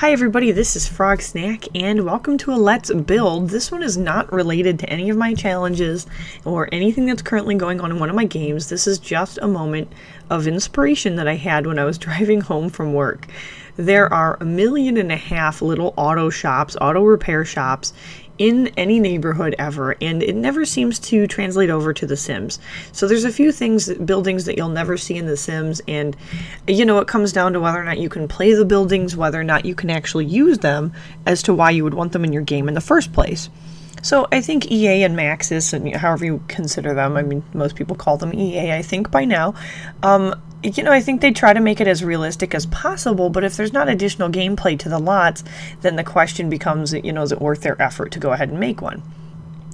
Hi everybody, this is Frog Snack and welcome to a Let's Build. This one is not related to any of my challenges or anything that's currently going on in one of my games. This is just a moment of inspiration that I had when I was driving home from work. There are a million and a half little auto shops, auto repair shops in any neighborhood ever, and it never seems to translate over to The Sims. So there's a few things, buildings that you'll never see in The Sims, and you know, it comes down to whether or not you can play the buildings, whether or not you can actually use them, as to why you would want them in your game in the first place. So I think EA and Maxis, and however you consider them, I mean, most people call them EA, I think, by now, um, you know, I think they try to make it as realistic as possible, but if there's not additional gameplay to the lots, then the question becomes, you know, is it worth their effort to go ahead and make one?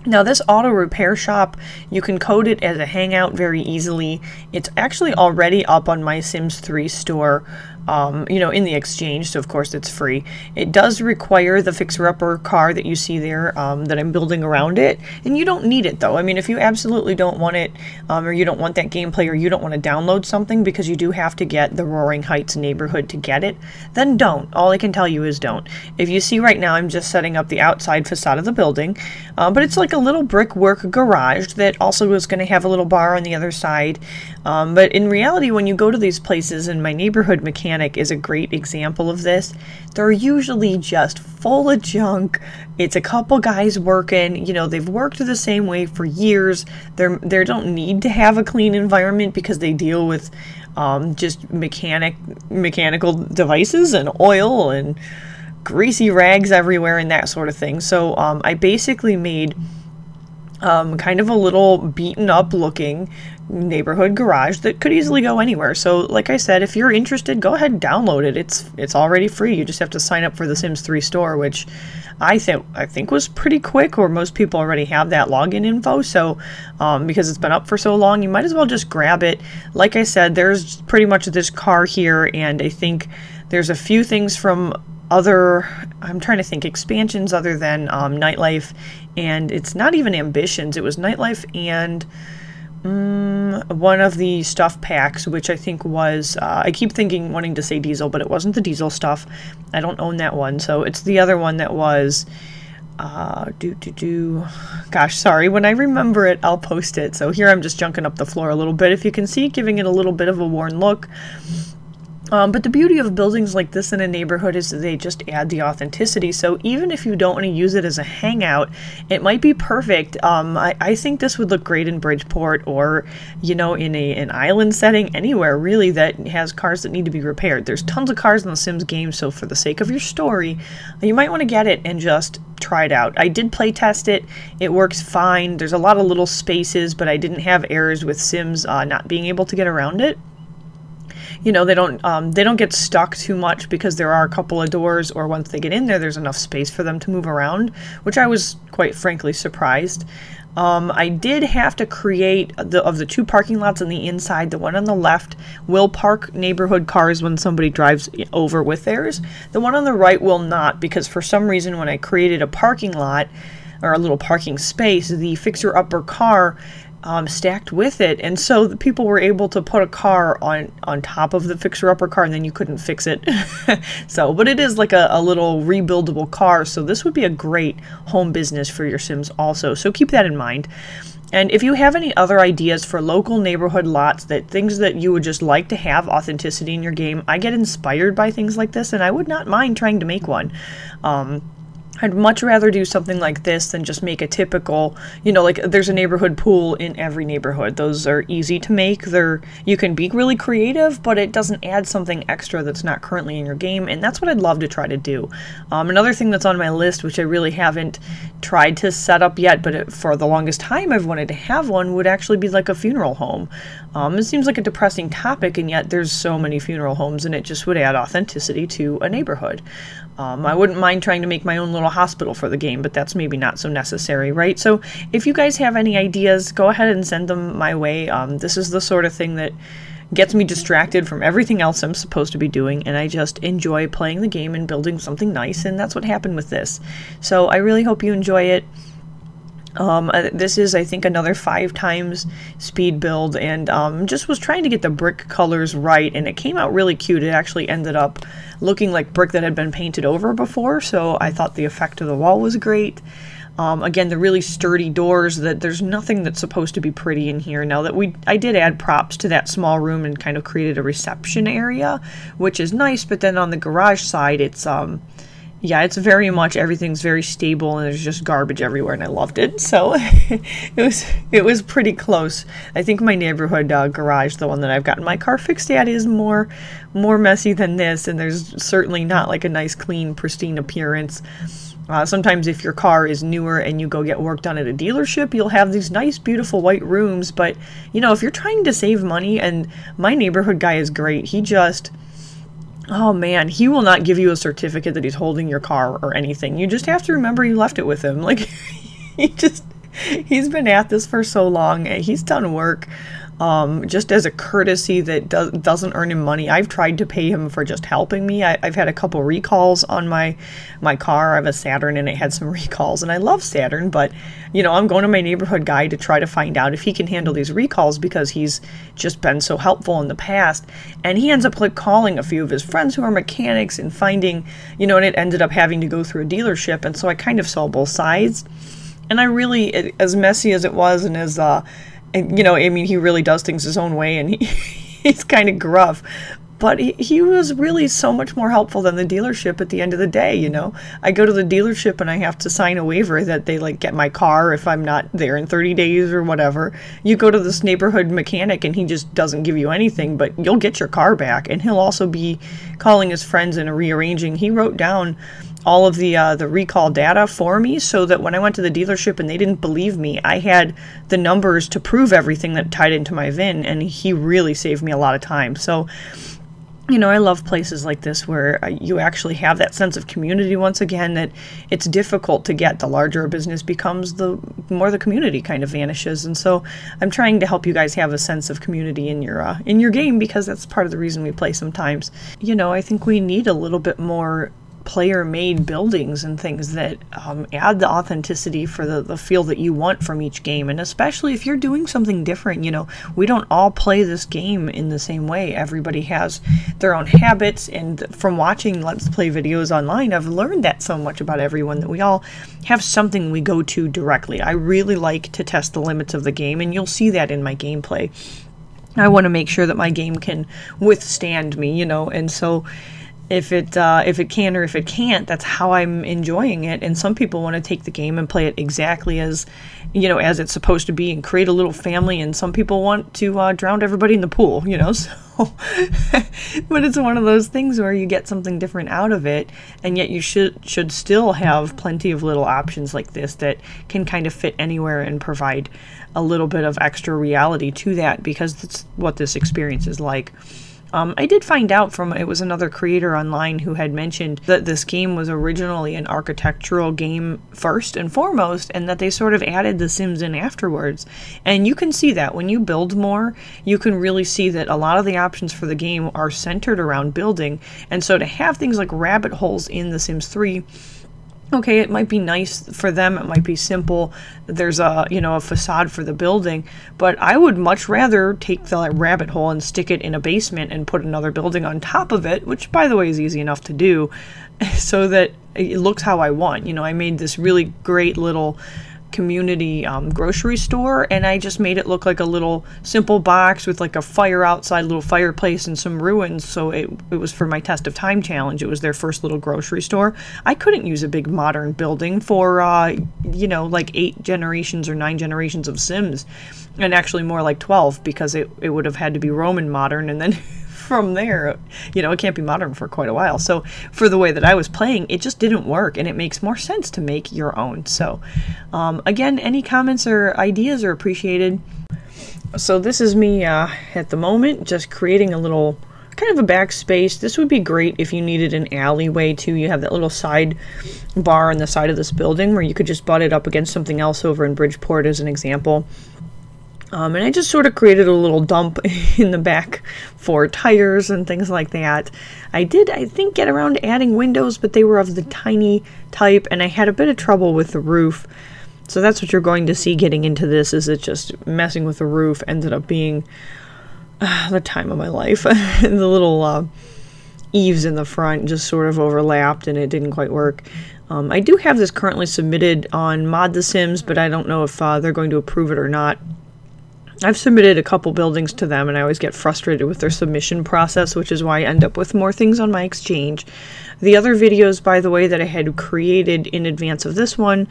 Now this auto repair shop, you can code it as a hangout very easily. It's actually already up on my Sims 3 store um, you know, in the exchange, so of course it's free. It does require the fixer-upper car that you see there um, that I'm building around it, and you don't need it though. I mean, if you absolutely don't want it, um, or you don't want that gameplay, or you don't want to download something because you do have to get the Roaring Heights neighborhood to get it, then don't. All I can tell you is don't. If you see right now, I'm just setting up the outside facade of the building, uh, but it's like a little brickwork garage that also is going to have a little bar on the other side. Um, but in reality, when you go to these places in my neighborhood mechanic is a great example of this. They're usually just full of junk. It's a couple guys working, you know, they've worked the same way for years. They're they don't need to have a clean environment because they deal with um, just mechanic mechanical devices and oil and greasy rags everywhere and that sort of thing. So um, I basically made um, kind of a little beaten up looking neighborhood garage that could easily go anywhere. So like I said, if you're interested, go ahead and download it. It's it's already free. You just have to sign up for the Sims 3 store, which I think I think was pretty quick, or most people already have that login info. So um, because it's been up for so long, you might as well just grab it. Like I said, there's pretty much this car here, and I think there's a few things from other I'm trying to think expansions other than um, nightlife. And it's not even ambitions. It was nightlife and um, one of the stuff packs which I think was uh, I keep thinking wanting to say diesel but it wasn't the diesel stuff. I don't own that one. So it's the other one that was uh, do do do. Gosh sorry. When I remember it I'll post it. So here I'm just junking up the floor a little bit. If you can see giving it a little bit of a worn look um, but the beauty of buildings like this in a neighborhood is that they just add the authenticity. So even if you don't want to use it as a hangout, it might be perfect. Um, I, I, think this would look great in Bridgeport or, you know, in a, an island setting, anywhere really that has cars that need to be repaired. There's tons of cars in the Sims game, so for the sake of your story, you might want to get it and just try it out. I did play test it. It works fine. There's a lot of little spaces, but I didn't have errors with Sims uh, not being able to get around it you know they don't um, they don't get stuck too much because there are a couple of doors or once they get in there there's enough space for them to move around which I was quite frankly surprised. Um, I did have to create the of the two parking lots on the inside the one on the left will park neighborhood cars when somebody drives over with theirs. The one on the right will not because for some reason when I created a parking lot or a little parking space the fixer upper car um, stacked with it, and so people were able to put a car on on top of the fixer-upper car, and then you couldn't fix it. so, but it is like a, a little rebuildable car, so this would be a great home business for your Sims also. So keep that in mind. And if you have any other ideas for local neighborhood lots that things that you would just like to have authenticity in your game, I get inspired by things like this, and I would not mind trying to make one. Um, I'd much rather do something like this than just make a typical, you know, like there's a neighborhood pool in every neighborhood. Those are easy to make. They're you can be really creative, but it doesn't add something extra that's not currently in your game, and that's what I'd love to try to do. Um, another thing that's on my list, which I really haven't tried to set up yet, but it, for the longest time I've wanted to have one, would actually be like a funeral home. Um, it seems like a depressing topic, and yet there's so many funeral homes, and it just would add authenticity to a neighborhood. Um, I wouldn't mind trying to make my own little hospital for the game, but that's maybe not so necessary, right? So if you guys have any ideas, go ahead and send them my way. Um, this is the sort of thing that gets me distracted from everything else I'm supposed to be doing, and I just enjoy playing the game and building something nice, and that's what happened with this. So I really hope you enjoy it. Um, uh, this is, I think, another five times speed build, and um, just was trying to get the brick colors right, and it came out really cute. It actually ended up looking like brick that had been painted over before, so I thought the effect of the wall was great. Um, again, the really sturdy doors. That there's nothing that's supposed to be pretty in here. Now that we, I did add props to that small room and kind of created a reception area, which is nice. But then on the garage side, it's um, yeah, it's very much everything's very stable and there's just garbage everywhere, and I loved it. So it was it was pretty close. I think my neighborhood uh, garage, the one that I've gotten my car fixed at, is more more messy than this, and there's certainly not like a nice, clean, pristine appearance. Uh, sometimes, if your car is newer and you go get work done at a dealership, you'll have these nice, beautiful white rooms. But you know, if you're trying to save money, and my neighborhood guy is great, he just Oh man, he will not give you a certificate that he's holding your car or anything. You just have to remember you left it with him. Like he just he's been at this for so long. and He's done work um, just as a courtesy that do- doesn't earn him money. I've tried to pay him for just helping me. I- have had a couple recalls on my my car. I have a Saturn and it had some recalls, and I love Saturn, but you know I'm going to my neighborhood guy to try to find out if he can handle these recalls because he's just been so helpful in the past. And he ends up like calling a few of his friends who are mechanics and finding, you know, and it ended up having to go through a dealership, and so I kind of saw both sides. And I really, as messy as it was, and as uh, and you know, I mean, he really does things his own way, and he, he's kind of gruff. But he, he was really so much more helpful than the dealership at the end of the day, you know. I go to the dealership and I have to sign a waiver that they like get my car if I'm not there in 30 days or whatever. You go to this neighborhood mechanic and he just doesn't give you anything, but you'll get your car back. And he'll also be calling his friends and rearranging. He wrote down all of the uh, the recall data for me so that when I went to the dealership and they didn't believe me, I had the numbers to prove everything that tied into my VIN, and he really saved me a lot of time. So you know, I love places like this where uh, you actually have that sense of community once again that it's difficult to get. The larger a business becomes, the more the community kind of vanishes. And so I'm trying to help you guys have a sense of community in your uh, in your game because that's part of the reason we play sometimes. You know, I think we need a little bit more player made buildings and things that um, add the authenticity for the, the feel that you want from each game. And especially if you're doing something different, you know, we don't all play this game in the same way. Everybody has their own habits. And from watching Let's Play videos online, I've learned that so much about everyone that we all have something we go to directly. I really like to test the limits of the game, and you'll see that in my gameplay. I want to make sure that my game can withstand me, you know, and so if it uh, if it can or if it can't. That's how I'm enjoying it. And some people want to take the game and play it exactly as you know as it's supposed to be and create a little family. And some people want to uh, drown everybody in the pool. You know, so but it's one of those things where you get something different out of it, and yet you should should still have plenty of little options like this that can kind of fit anywhere and provide a little bit of extra reality to that because that's what this experience is like. Um, I did find out from it was another creator online who had mentioned that this game was originally an architectural game first and foremost, and that they sort of added The Sims in afterwards. And you can see that when you build more, you can really see that a lot of the options for the game are centered around building. And so to have things like rabbit holes in The Sims 3 okay it might be nice for them it might be simple there's a you know a facade for the building but i would much rather take the rabbit hole and stick it in a basement and put another building on top of it which by the way is easy enough to do so that it looks how i want you know i made this really great little community um, grocery store and I just made it look like a little simple box with like a fire outside, little fireplace and some ruins. So it, it was for my test of time challenge. It was their first little grocery store. I couldn't use a big modern building for, uh, you know, like eight generations or nine generations of Sims and actually more like 12 because it, it would have had to be Roman modern and then from there, you know, it can't be modern for quite a while. So for the way that I was playing, it just didn't work, and it makes more sense to make your own. So um, again, any comments or ideas are appreciated. So this is me uh, at the moment, just creating a little kind of a backspace. This would be great if you needed an alleyway too. You have that little side bar on the side of this building where you could just butt it up against something else over in Bridgeport as an example. Um, and I just sort of created a little dump in the back for tires and things like that. I did, I think, get around adding windows, but they were of the tiny type, and I had a bit of trouble with the roof. So that's what you're going to see getting into this is it just messing with the roof ended up being uh, the time of my life. the little uh, eaves in the front just sort of overlapped and it didn't quite work. Um, I do have this currently submitted on Mod The Sims, but I don't know if uh, they're going to approve it or not. I've submitted a couple buildings to them and I always get frustrated with their submission process, which is why I end up with more things on my exchange. The other videos, by the way, that I had created in advance of this one,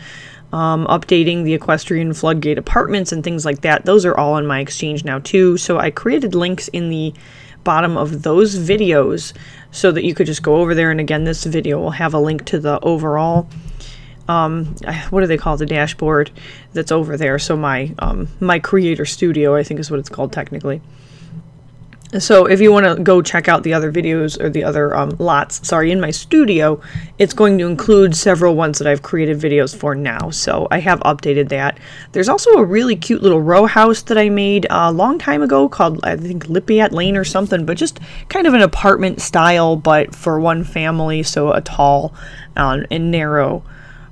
um, updating the equestrian floodgate apartments and things like that, those are all on my exchange now too. So I created links in the bottom of those videos so that you could just go over there. And again, this video will have a link to the overall um, what do they call the dashboard that's over there? So my um, my creator studio, I think is what it's called technically. So if you want to go check out the other videos or the other um, lots, sorry, in my studio, it's going to include several ones that I've created videos for now. So I have updated that. There's also a really cute little row house that I made a long time ago called, I think, Lippiat Lane or something, but just kind of an apartment style, but for one family, so a tall um, and narrow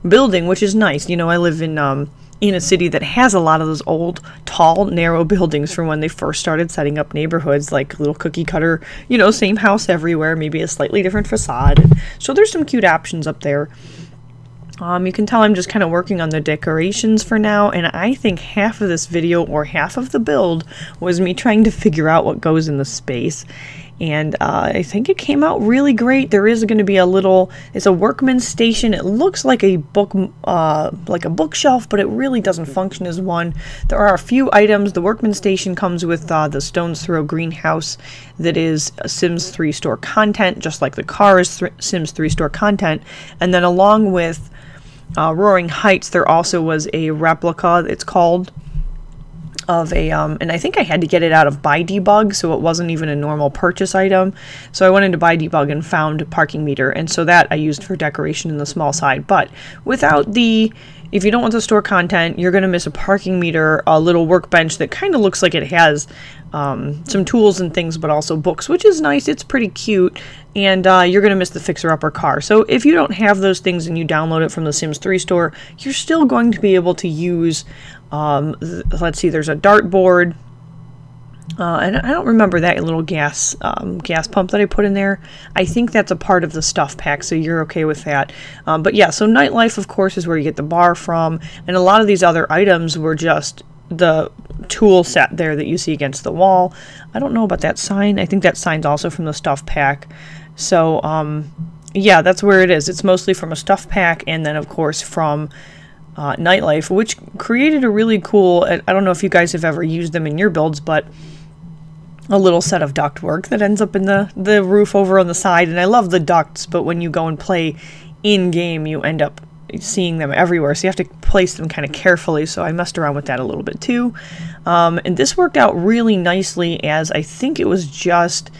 building, which is nice. You know, I live in um, in a city that has a lot of those old, tall, narrow buildings from when they first started setting up neighborhoods, like little cookie cutter, you know, same house everywhere, maybe a slightly different facade. So there's some cute options up there. Um, you can tell I'm just kind of working on the decorations for now, and I think half of this video or half of the build was me trying to figure out what goes in the space and uh, I think it came out really great. There is going to be a little, it's a workman's station. It looks like a book, uh, like a bookshelf, but it really doesn't function as one. There are a few items. The workman's station comes with uh, the Stones Throw greenhouse that is Sims 3 store content, just like the car is th Sims 3 store content. And then along with uh, Roaring Heights, there also was a replica, it's called, of a, um, and I think I had to get it out of Buy Debug, so it wasn't even a normal purchase item. So I went into Buy Debug and found parking meter, and so that I used for decoration in the small side. But without the, if you don't want to store content, you're going to miss a parking meter, a little workbench that kind of looks like it has um, some tools and things, but also books, which is nice. It's pretty cute, and uh, you're going to miss the Fixer Upper car. So if you don't have those things and you download it from the Sims 3 store, you're still going to be able to use um, let's see, there's a dartboard. Uh, and I don't remember that little gas um, gas pump that I put in there. I think that's a part of the stuff pack, so you're okay with that. Um, but yeah, so nightlife, of course, is where you get the bar from, and a lot of these other items were just the tool set there that you see against the wall. I don't know about that sign. I think that sign's also from the stuff pack. So um, yeah, that's where it is. It's mostly from a stuff pack, and then of course from uh, Nightlife, which created a really cool, I don't know if you guys have ever used them in your builds, but a little set of ductwork that ends up in the, the roof over on the side. And I love the ducts, but when you go and play in-game, you end up seeing them everywhere. So you have to place them kind of carefully. So I messed around with that a little bit too. Um, and this worked out really nicely as I think it was just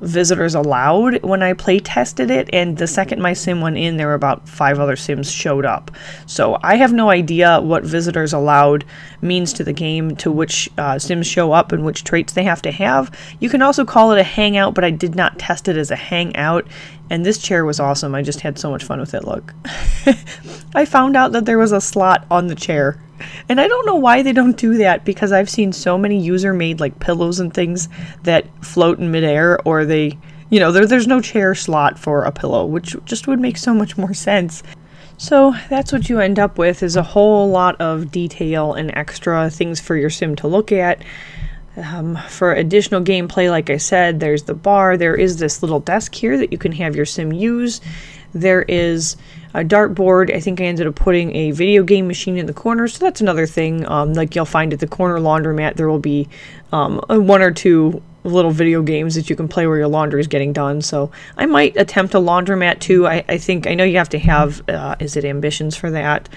visitors allowed when I play tested it, and the second my sim went in, there were about five other sims showed up. So I have no idea what visitors allowed means to the game, to which uh, sims show up and which traits they have to have. You can also call it a hangout, but I did not test it as a hangout, and this chair was awesome. I just had so much fun with it. Look, I found out that there was a slot on the chair and I don't know why they don't do that because I've seen so many user made like pillows and things that float in midair or they, you know, there, there's no chair slot for a pillow, which just would make so much more sense. So that's what you end up with is a whole lot of detail and extra things for your sim to look at. Um, for additional gameplay, like I said, there's the bar. There is this little desk here that you can have your sim use. There is a dartboard. I think I ended up putting a video game machine in the corner, so that's another thing. Um, like you'll find at the corner laundromat, there will be um, one or two little video games that you can play where your laundry is getting done. So I might attempt a laundromat too. I, I think I know you have to have uh, is it ambitions for that.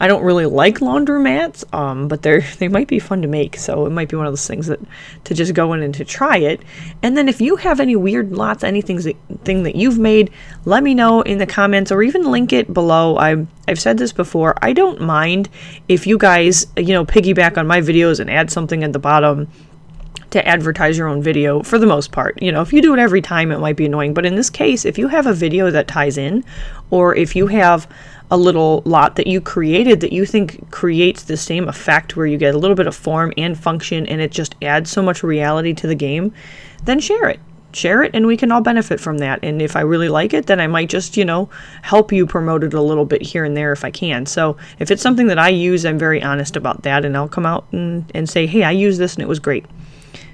I don't really like laundromats, um, but they're they might be fun to make. So it might be one of those things that to just go in and to try it. And then if you have any weird lots, anything that thing that you've made, let me know in the comments or even link it below. I I've said this before. I don't mind if you guys you know piggyback on my videos and add something at the bottom to advertise your own video for the most part. You know, if you do it every time, it might be annoying. But in this case, if you have a video that ties in, or if you have a little lot that you created that you think creates the same effect where you get a little bit of form and function and it just adds so much reality to the game, then share it share it and we can all benefit from that. And if I really like it, then I might just, you know, help you promote it a little bit here and there if I can. So if it's something that I use, I'm very honest about that and I'll come out and, and say, hey, I use this and it was great.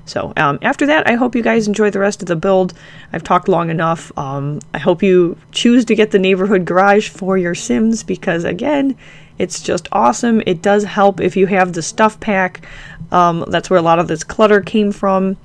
So um, after that, I hope you guys enjoy the rest of the build. I've talked long enough. Um, I hope you choose to get the neighborhood garage for your Sims because again, it's just awesome. It does help if you have the stuff pack. Um, that's where a lot of this clutter came from.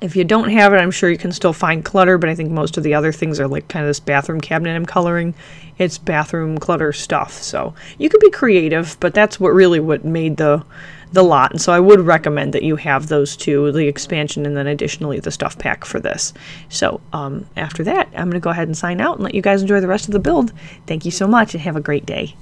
If you don't have it, I'm sure you can still find clutter, but I think most of the other things are like kind of this bathroom cabinet I'm coloring. It's bathroom clutter stuff. So you can be creative, but that's what really what made the the lot. And so I would recommend that you have those two, the expansion and then additionally the stuff pack for this. So um, after that, I'm going to go ahead and sign out and let you guys enjoy the rest of the build. Thank you so much and have a great day.